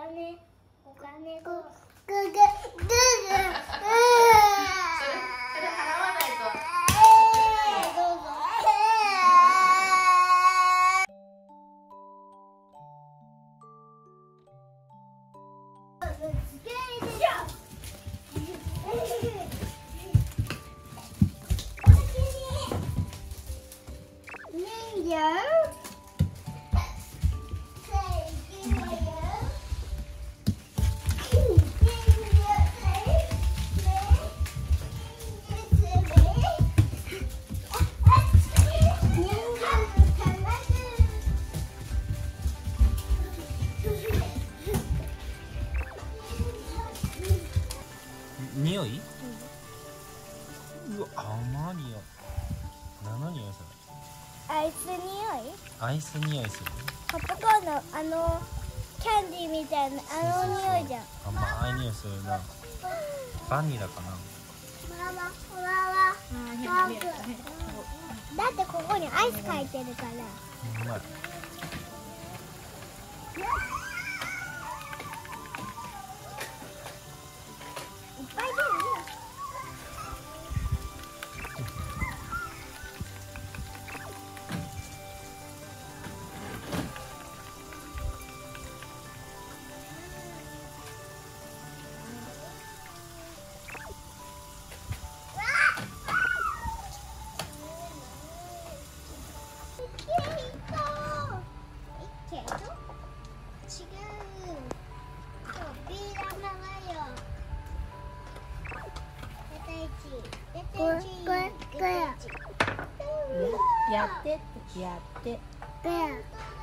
金お金ぐが。ぐぐぐぐそれそれ払わないとど匂い？うわ甘いよ何の匂いする？アイス匂い？アイス匂いする？ポップコーンのあのキャンディーみたいなあの匂いじゃん。甘い匂いするな。バニラかな。マママだってここにアイス書いてるから。うまいやってやって。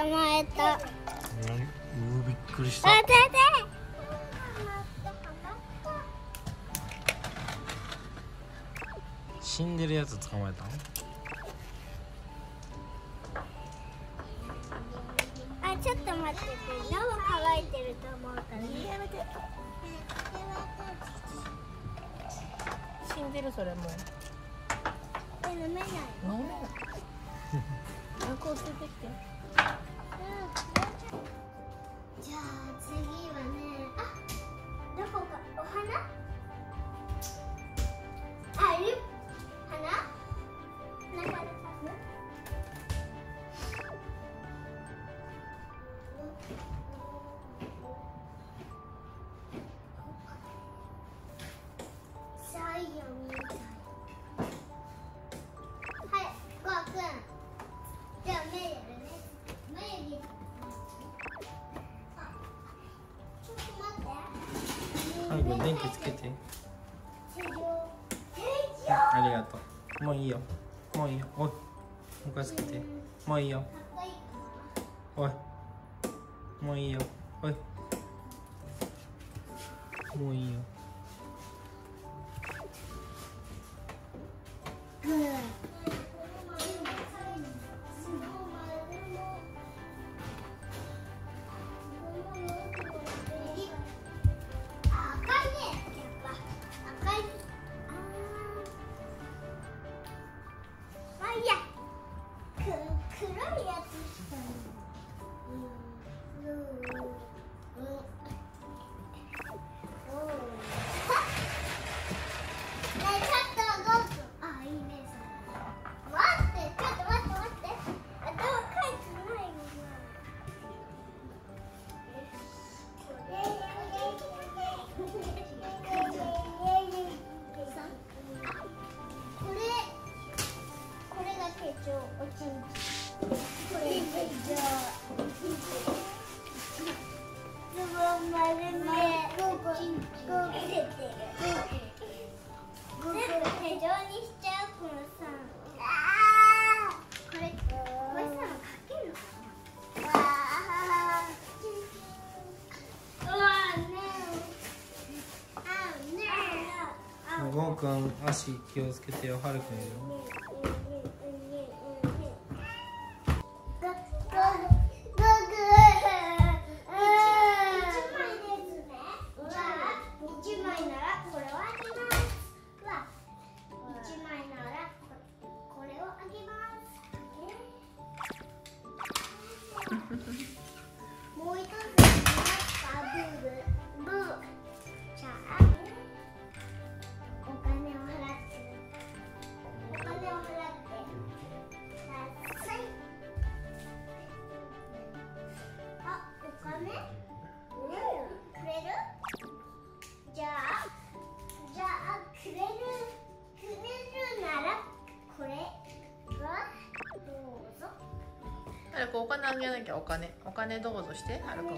捕まえた。あ、うーびっくりした。死んでるやつ捕まえたの？あ、ちょっと待ってて。喉乾いてると思うからね。やめて死んでるそれも飲めない。飲めないアルコールついてきて電気つけて。ありがとう。もういいよ。もういいよ。おいもう一回つけて。もういいよ。おい。もういいよ。おい。もういいよ。赤くん足気をつけてよはるくんよ。うんくれる？じゃあじゃあくれるくれるならこれはどうぞ。はるくお金あげなきゃお金。お金どうぞしてはるくん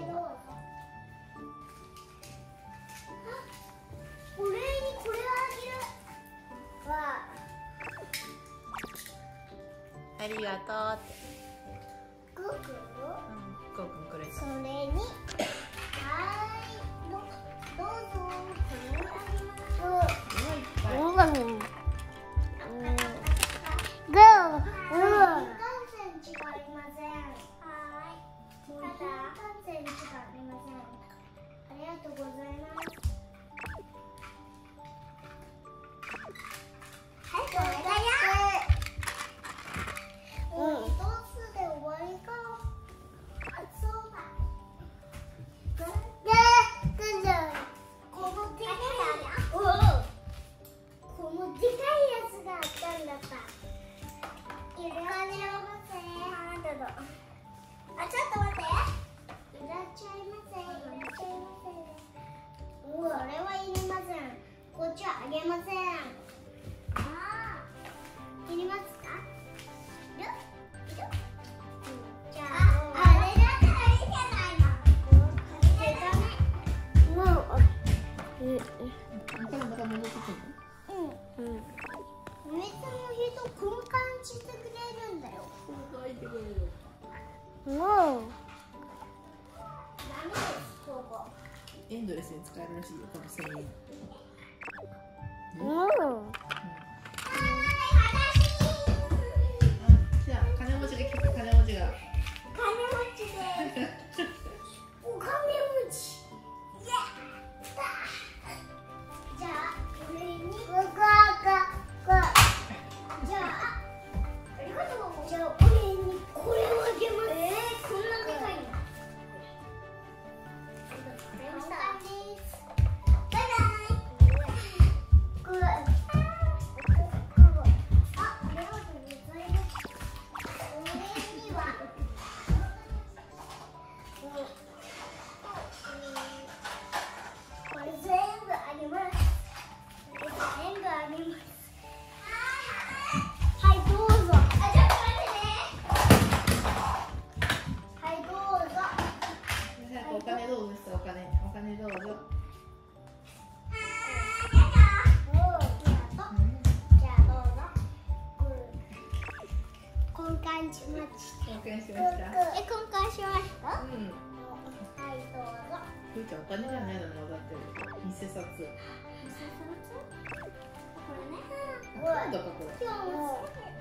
ありがとうって。くれそれにはいどうぞ。う、ろ。うあちょっと待って。いらっしゃいませ。いらっしゃいませ。これはいりません。こっちはあげません。Chịu 音金じゃないの混ざってる偽札偽札これね。カードかこれ今日もこれ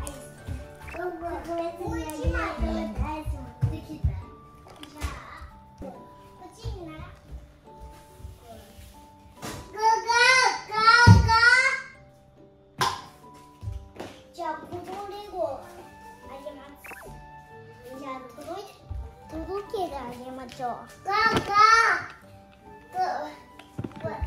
アイスきたましょう。ガーガーガーガーガ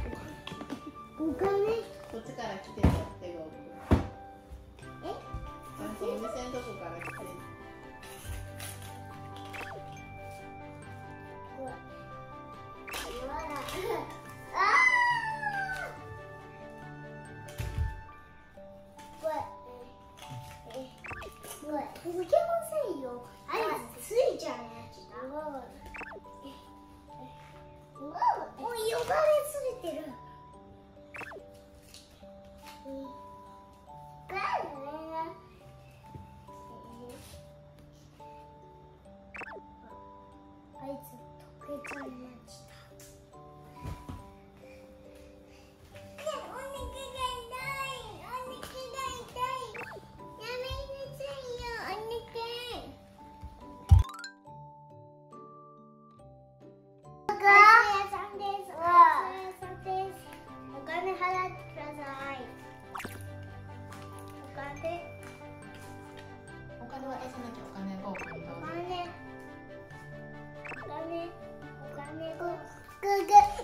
お金は返さなきゃお金ごうくんどうぞお金お金お金くん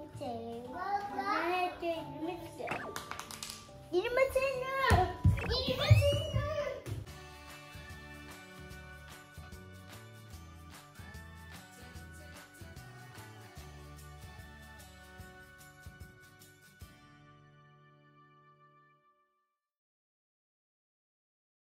22. 22. 22. 22.